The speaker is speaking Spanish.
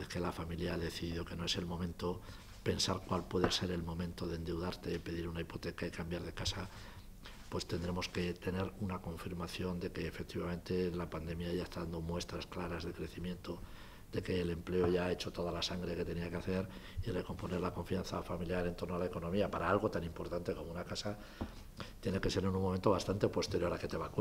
vez que la familia ha decidido que no es el momento, pensar cuál puede ser el momento de endeudarte, pedir una hipoteca y cambiar de casa, pues tendremos que tener una confirmación de que efectivamente la pandemia ya está dando muestras claras de crecimiento, de que el empleo ya ha hecho toda la sangre que tenía que hacer y recomponer la confianza familiar en torno a la economía para algo tan importante como una casa tiene que ser en un momento bastante posterior a que te vacunen.